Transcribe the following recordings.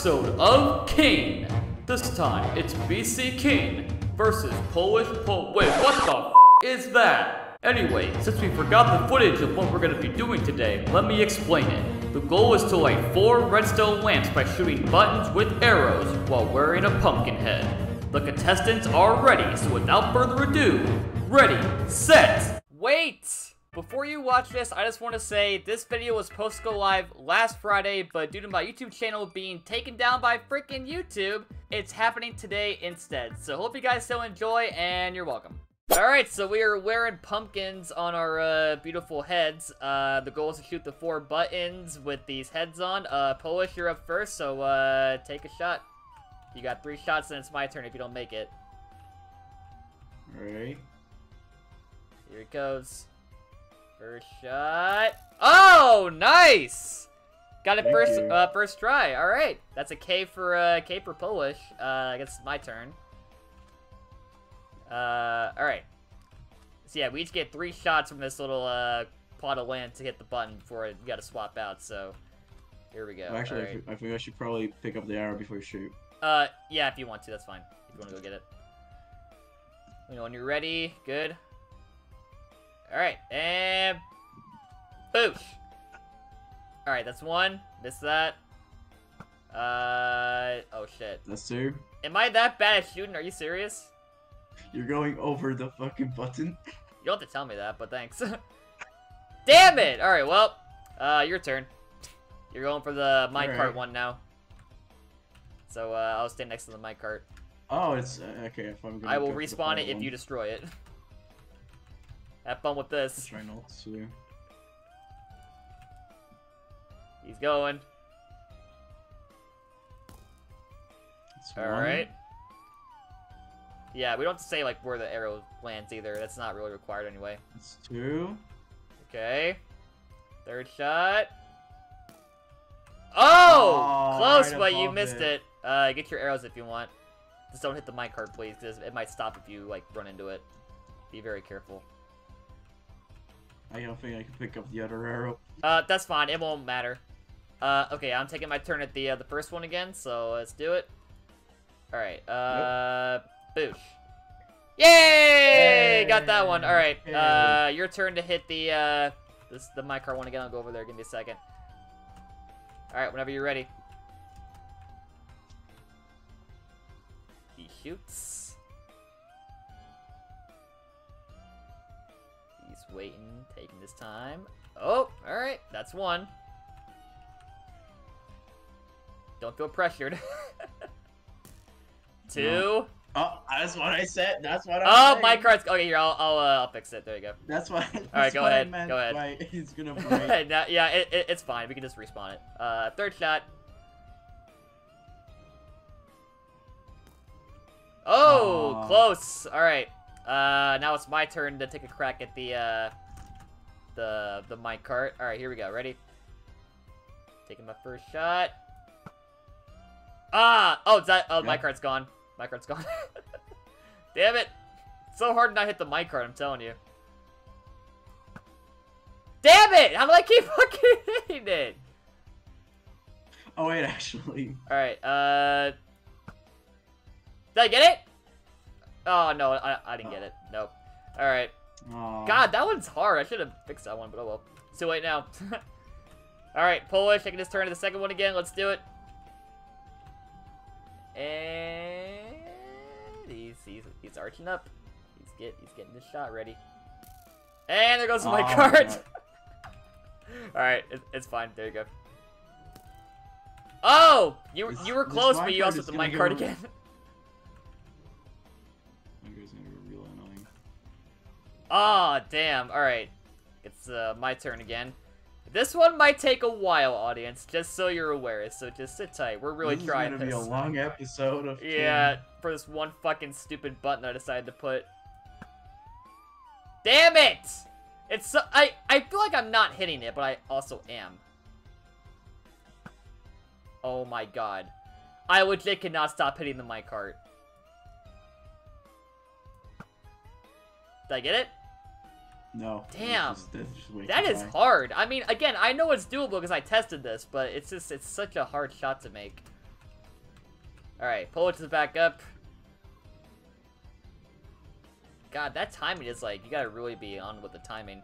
episode of King. This time it's BC King versus Polish Pol. Wait, what the is that? Anyway, since we forgot the footage of what we're gonna be doing today, let me explain it. The goal is to light four redstone lamps by shooting buttons with arrows while wearing a pumpkin head. The contestants are ready, so without further ado, ready, set, wait! Before you watch this, I just want to say this video was supposed to go live last Friday, but due to my YouTube channel being taken down by freaking YouTube, it's happening today instead. So hope you guys still enjoy, and you're welcome. Alright, so we are wearing pumpkins on our uh, beautiful heads. Uh, the goal is to shoot the four buttons with these heads on. Uh, Polish, you're up first, so uh, take a shot. You got three shots, and it's my turn if you don't make it. Alright. Here it goes. First shot. Oh, nice! Got it Thank first uh, first try. All right, that's a K for uh, K for Polish. Uh, I guess it's my turn. Uh, all right. So yeah, we each get three shots from this little uh, pot of land to hit the button before you got to swap out. So here we go. Well, actually, right. I think I should probably pick up the arrow before you shoot. Uh, yeah, if you want to, that's fine. If you want to go get it. You know, when you're ready, good. Alright, and... Boosh! Alright, that's one. Missed that. Uh, oh shit. That's two. Am I that bad at shooting? Are you serious? You're going over the fucking button. You don't have to tell me that, but thanks. Damn it! Alright, well, uh, your turn. You're going for the minecart Alright. one now. So, uh, I'll stay next to the minecart. Oh, it's uh, okay. If I'm gonna I will go for the respawn it final if you destroy it. Have fun with this. Try not to. He's going. It's one. Alright. Yeah, we don't have to say like where the arrow lands either. That's not really required anyway. It's two. Okay. Third shot. Oh! Oh, Close, right but you missed it. it. Uh, get your arrows if you want. Just don't hit the minecart, please, because it might stop if you like run into it. Be very careful. I don't think I can pick up the other arrow. Uh, that's fine. It won't matter. Uh, okay, I'm taking my turn at the uh, the first one again, so let's do it. All right. Uh, boosh. Yay! Got that one. All right. Yay. Uh, your turn to hit the uh this the micro one again. I'll go over there. Give me a second. All right. Whenever you're ready. He shoots. Waiting, taking his time. Oh, all right. That's one. Don't feel pressured. Two. No. Oh, that's what I said. That's what I. Oh, my card's. Okay, here. I'll I'll, uh, I'll fix it. There you go. That's what. All right, go ahead, go ahead. He's gonna break. Now- yeah, it, it, it's fine. We can just respawn it. Uh, third shot. Oh, Aw. close. All right. Uh, now it's my turn to take a crack at the uh, the the minecart. All right, here we go. Ready? Taking my first shot. Ah! Oh, is that? Oh, my cart's gone. My cart's gone. Damn it! so hard to not hit the minecart. I'm telling you. Damn it! How do I keep fucking hitting it? oh wait, actually. Alright, uh... Did I get it? Oh, no, I, I didn't get it. Nope. Alright. God, that one's hard. I should have fixed that one, but oh well. It's too late now. Alright, Polish, I can just turn to the second one again. Let's do it. And... He's, he's, he's arching up. He's, get, he's getting the shot ready. And there goes my Oh, card. Alright, it, it's fine. There you go. Oh! You, This- you were close, but you also hit the gonna card again. Ah, damn. Alright. It's uh, my turn again. This one might take a while, audience, just so you're aware. So just sit tight. We're really this trying is gonna be a long episode of. Yeah, for this one fucking stupid button I decided to put. Damn it! It's so- I I feel like I'm not hitting it, but I also am. Oh my god. I legit cannot stop hitting the minecart. Did I get it? No. Damn. Just, that's just way That is hard. I mean, again, I know it's doable because I tested this, but it's just, it's such a hard shot to make. Alright, Polish is back up. God, that timing is like, you gotta really be on with the timing.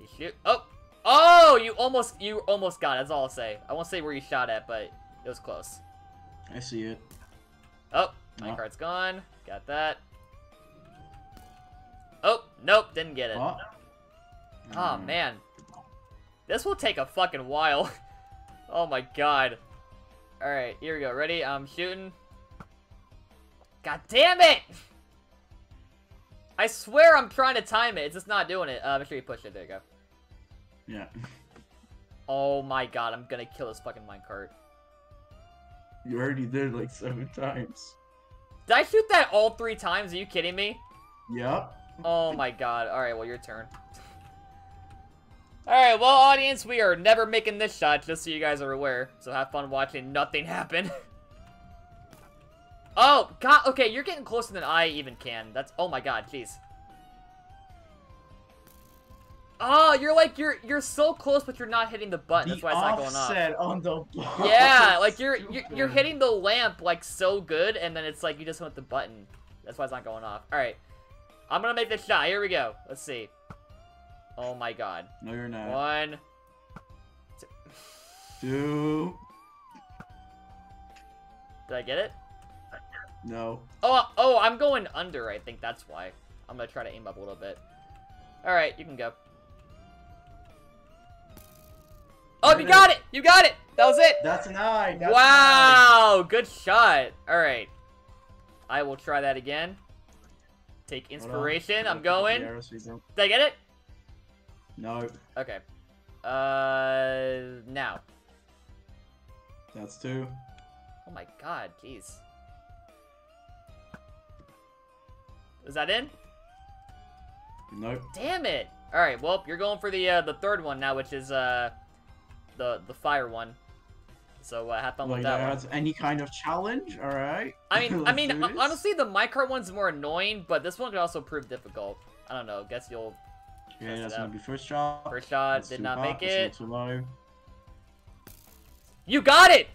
You shoot. Oh! Oh! You almost, you almost got it, that's all I'll say. I won't say where you shot at, but it was close. I see it. Oh, my Oh. card's gone. Got that. Nope, didn't get it. Oh. Oh man. This will take a fucking while. oh my god. Alright, here we go. Ready? I'm shooting. God damn it! I swear I'm trying to time it. It's just not doing it. Uh, make sure you push it. There you go. Yeah. Oh my god, I'm gonna kill this fucking minecart. You already did like seven times. Did I shoot that all three times? Are you kidding me? Yep. Oh my god. Alright, well, your turn. Alright, well, audience, we are never making this shot, just so you guys are aware. So have fun watching nothing happen. oh, god, okay, you're getting closer than I even can. That's, oh my god, jeez. Oh, you're like, you're you're so close, but you're not hitting the button. That's why it's not going off. offset on the. Yeah, like you're, you're you're hitting the lamp like so good, and then it's like you just hit the button. That's why it's not going off. All right, I'm gonna make this shot. Here we go. Let's see. Oh my god. No, you're not. One. Two. Did I get it? No. Oh, oh, I'm going under. I think that's why. I'm gonna try to aim up a little bit. All right, you can go. Oh, you got it! You got it! That was it! That's an eye. That's wow! Good shot. All right. I will try that again. Take An eye. Hold on. inspiration. I'm going. arrow so you don't- Did I get it? No. Okay. Uh, now. That's two. Oh my god, jeez. Is that in? Nope. Damn it! All right, well, you're going for the uh, the third one now, which is uh the the fire one. So uh, have fun Like with that one. any kind of challenge. All right. I mean, I mean, do ho- this. honestly, the minecart one's more annoying, but this one could also prove difficult. I don't know. Guess you'll test that's gonna be first shot. first shot That's did not hot, make that's it. Too low. You got it!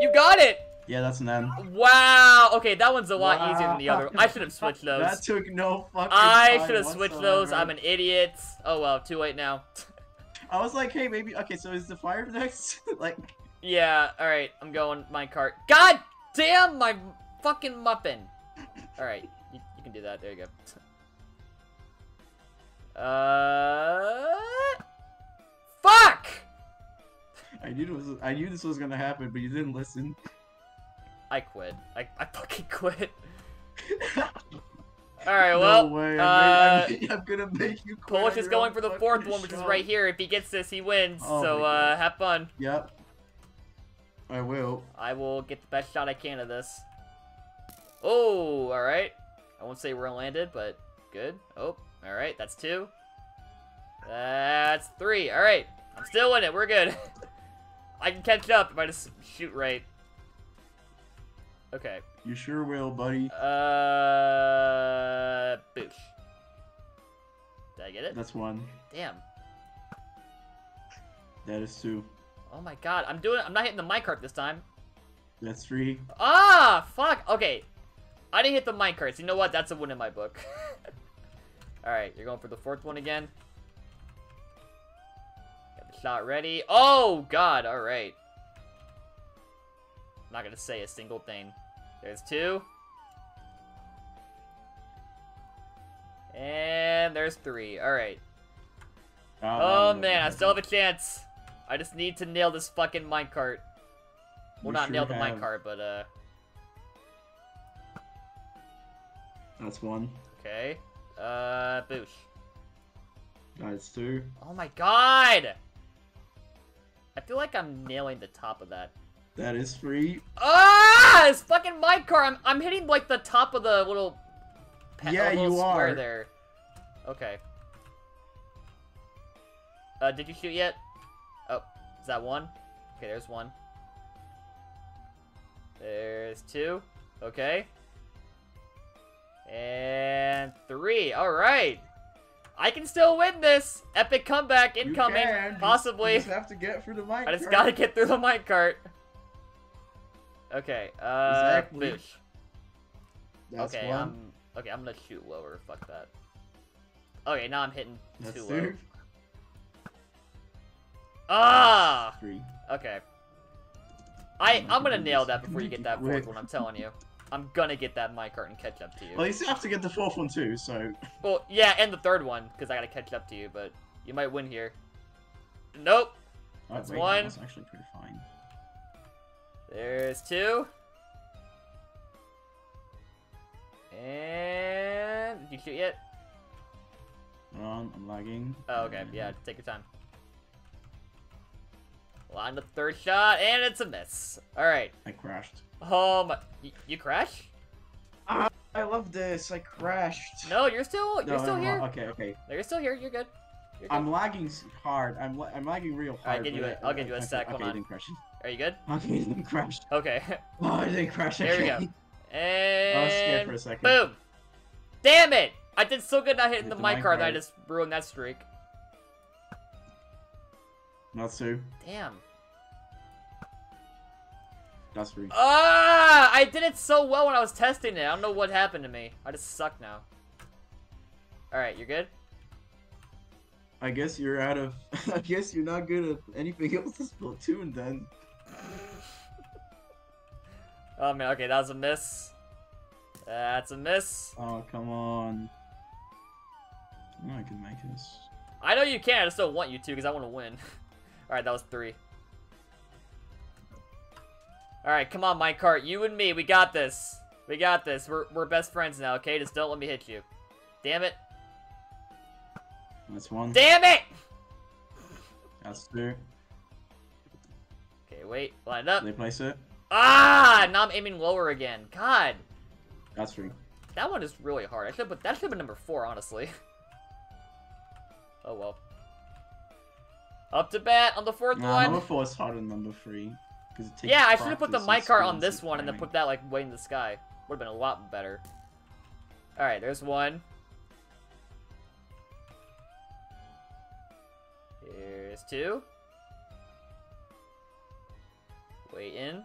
You got it! Yeah, that's an M. Wow. Okay, that one's a lot easier than the other. I should have switched those. That took no fucking I should have switched those. I'm an idiot. Oh well, too late now. I was like, hey, maybe. Okay, so is the fire next? like, yeah, alright, I'm going my cart. God damn my fucking muffin! Alright, you, you can do that. There you go. Uh. Fuck! I knew was. I knew this was gonna happen, but you didn't listen. I quit. I, I fucking quit. Alright, no well. way. uh, I am gonna make you. Quit Polish is going for the fourth one, which is right here. If he gets this, he wins. Oh so, uh, have fun. Yep. I will. I will get the best shot I can of this. Oh, alright. I won't say where I landed, but good. Oh, alright, that's two. That's three. Alright, I'm still in it. We're good. I can catch up if I just shoot right. Okay. You sure will, buddy. Uh, boosh. Did I get it? That's one. Damn. That is two. Oh my god, I'm doing. I'm not hitting the minecart this time. That's three. Ah, fuck. Okay. I didn't hit the minecarts. You know what? That's a win in my book. Alright, you're going for the fourth one again. Got the shot ready. Oh, God. Alright. I'm not going to say a single thing. There's two. And there's three. Alright. Oh, man. I still have a chance. I just need to nail this fucking minecart. Well, not nail the have. minecart, but, uh... That's one. Okay. Uh, boosh. That's two. Oh my god! I feel like I'm nailing the top of that. That is three. Ah! It's fucking my car! I'm, I'm hitting, like, the top of the little... Yeah, little you square are. there. Okay. Uh, did you shoot yet? Is that one? Okay, there's one. There's two. Okay. And three. All right. I can still win this. Epic comeback incoming. You can, Possibly. You just have to get through the mic. I just bro. gotta get through the minecart. Okay, uh, Exactly. boosh. That's okay, one. um, okay, I'm gonna shoot lower. Fuck that. Okay, now I'm hitting That's too two. Ah! Three. Okay. I, my I'm gonna nail that before you get that fourth one, I'm telling you. I'm gonna get that minecart and catch up to you. Well, you still have to get the fourth one too, so. Well, yeah, and the third one, because I gotta catch up to you, but you might win here. Nope. Oh, That's wait, one. That's actually pretty fine. There's two. And... Did you shoot yet? On, I'm lagging. Oh, okay. Yeah, take your time. Line the third shot, and it's a miss. Alright. I crashed. Oh my... y- You crash? Uh, I love this. I crashed. No, you're still... You're No, still I'm here. Okay, okay. No, you're still here. You're good. You're good. I'm lagging hard. I'm la- I'm lagging real hard. Alright, give you a- I'll give you a okay, sec, hold Okay, on. Didn't crash. Are you good? Okay, I didn't crash. Okay. Oh, I didn't crash. There we okay. go. I was scared for a second. Boom! Damn it! I did so good not hitting Hit the the mic card that I just ruined that streak. Not two. Damn. That's three. Ah! I did it so well when I was testing it. I don't know what happened to me. I just suck now. Alright, you're good? I guess you're out of. I guess you're not good at anything else this Splatoon then. Oh man, okay, that was a miss. That's a miss. Oh come on. Oh, I can make this. I know you can, I just don't want you to because I want to win. Alright, that was three. Alright, come on, minecart. You and me, we got this. We got this. We're, we're best friends now, okay? Just don't let me hit you. Damn it. That's one. Damn it! That's two. Okay, wait. Line up. They place it. Ah! Now I'm aiming lower again. God. That's three. That one is really hard. I should put that should have been number four, honestly. Oh well. Up to bat on the fourth Nah, one. number four is harder than number three. 'cause it takes Yeah, I should have put the minecart on this one and then put that like way in the sky. Would have been a lot better. All right, there's one. Here's two. Wait in.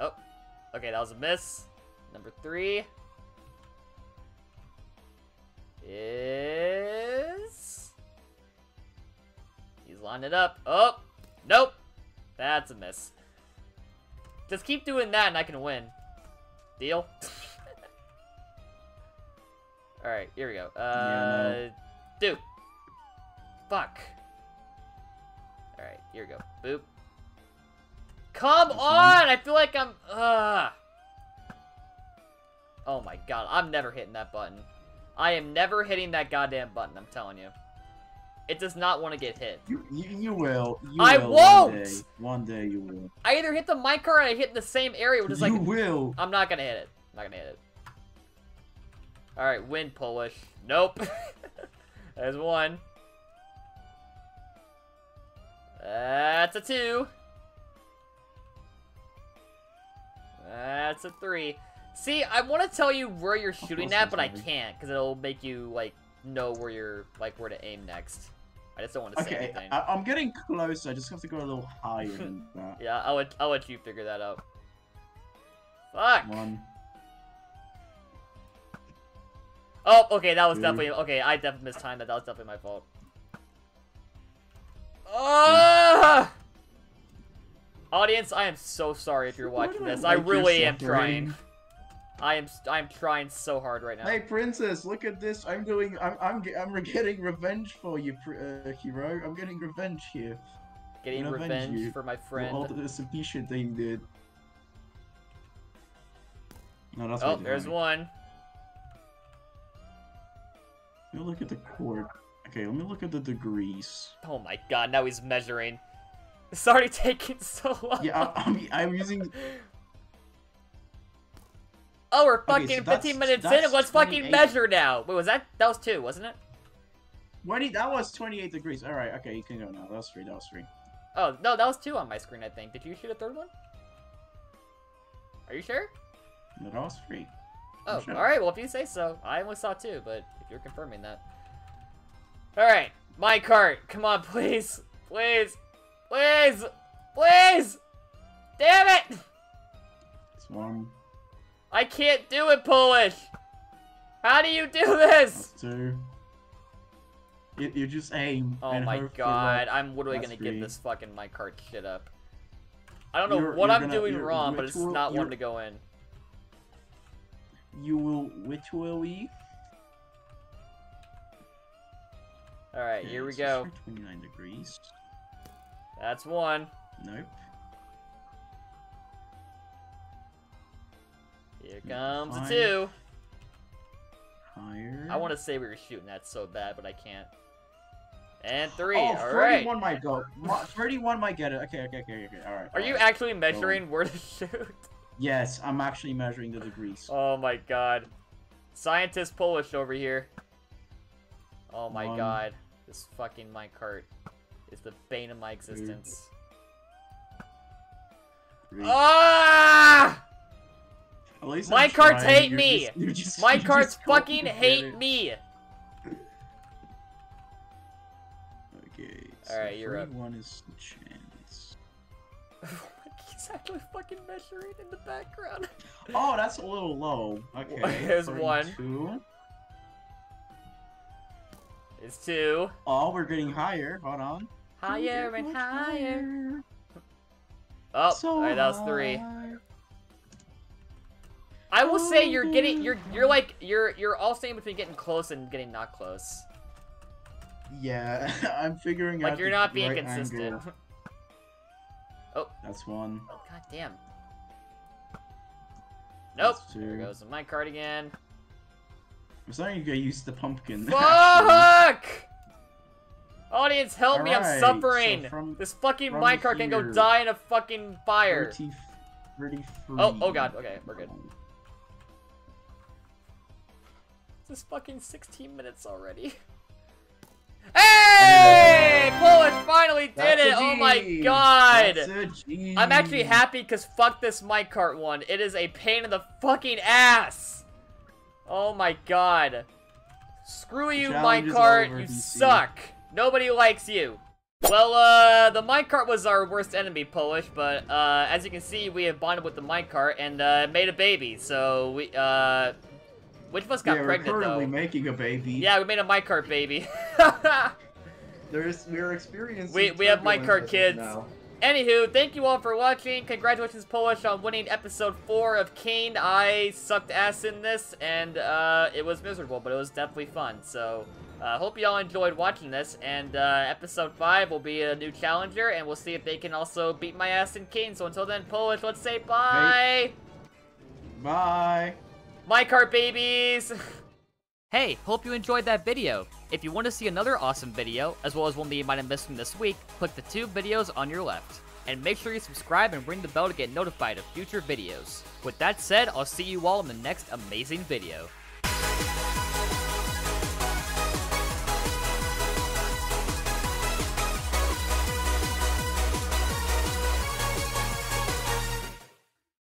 Oh, okay, that was a miss. Number three is. He's lined it up. Oh, nope. That's a miss. Just keep doing that and I can win. Deal? Alright, here we go. Uh, dude. Fuck. Alright, here we go. Boop. Come That's on! one. I feel like I'm... Ugh. Oh my god, I'm never hitting that button. I am never hitting that goddamn button, I'm telling you. It does not want to get hit. You, you, you will. You I will won't! One day. One day you will. I either hit the mic or I hit the same area, which is like you will. I'm not gonna hit it. I'm not gonna hit it. Alright, win Polish. Nope. There's one. That's a two. That's a three. See, I want to tell you where you're shooting at, but I can't, because it'll make you, like, know where you're, like, where to aim next. I just don't want to say Okay, anything. I, I'm getting close. I just have to go a little higher than that. Yeah, I'll let, I'll let you figure that out. Fuck! One. Oh, okay, that was Two. definitely okay. I definitely mistimed that. That was definitely my fault. Ah! Audience, I am so sorry if you're watching I this. I your really am trying. I am I am trying so hard right now. Hey, princess, look at this. I'm doing. I'm. I'm. I'm getting revenge for you, uh, hero. I'm getting revenge here. Getting revenge for my For all friend. the shit they did. No, that's Oh, there's high. one. Let me look at the chord. Okay, let me look at the degrees. Oh my god, now he's measuring. It's already taking so long. Yeah, I, I'm, I'm using. Oh, we're Okay, so fucking 15 minutes in. that's Let's fucking 28. measure now. Wait, was that that was two, wasn't it? 20, that was 28 degrees. All right, okay, you can go now. That was three. That was three. Oh no, that was two on my screen. I think. Did you shoot a third one? Are you sure? No, that was three. Oh, Sure. alright, well, if you say so. I only saw two, but if you're confirming that. Alright, my cart. Come on, please. Please. Please. Please. Damn it! This one, I can't do it, Polish. How do you do this? two. You, you just aim. Oh my god. I'm literally gonna give this fucking my cart shit up. I don't know You're- what you're I'm gonna- doing wrong, but it's will- not wanting to go in. You will. Which will we? Alright, here we go. 29 degrees. That's one. Nope. Here comes a two. Higher. I want to say we were shooting that so bad, but I can't. And three. Oh, Alright. 31 might go. 31 might get it. Okay, okay, okay, okay. Alright. Are you alright. actually measuring where to shoot? Yes, I'm actually measuring the degrees. Oh my god. Scientist Polish over here. Oh my One. god. This fucking minecart is the bane of my existence. Three. Ah! At least My I'm carts trying. hate You're me! just- you're just- My carts fucking hate me! Okay. So Alright, you're up. One is the chance. He's actually fucking measuring in the background. Oh, that's a little low. Okay. There's one. 32. It's two. Oh, we're getting higher. Hold on. Higher and much higher. Oh, So alright, that was three. high. I will say you're getting you're you're like you're you're all staying between getting close and getting not close. Yeah, I'm figuring out. Like you're not being right consistent. angle. Oh. That's one. Oh god damn. Nope. There goes my card again. I'm starting to use the pumpkin. Fuck! Audience, help me! I'm Alright, so suffering. from- this fucking minecart can go die in a fucking fire. 30, 33. Oh, oh god. Okay, we're good. This is fucking 16 minutes already. Hey! Polish finally did That's it! Oh my god! That's a G. I'm actually happy because fuck this minecart one. It is a pain in the fucking ass. Oh my god. Screw you, is minecart. You suck. Nobody likes you. Well, uh, the minecart was our worst enemy, Polish, but, uh, as you can see, we have bonded with the minecart and, uh, made a baby, so we, uh, which of us got yeah, pregnant, we're currently though? making a baby. Yeah, we made a minecart baby. There's we're experiencing. We- we have minecart kids. Now. Anywho, thank you all for watching. Congratulations, Polish, on winning episode 4 of King. I sucked ass in this, and uh, it was miserable, but it was definitely fun. So, uh, hope you all enjoyed watching this. And uh, episode 5 will be a new challenger, and we'll see if they can also beat my ass in King. So until then, Polish, let's say bye! Bye. My cart babies! hey, hope you enjoyed that video. If you want to see another awesome video, as well as one that you might have missed from this week, click the two videos on your left. And make sure you subscribe and ring the bell to get notified of future videos. With that said, I'll see you all in the next amazing video.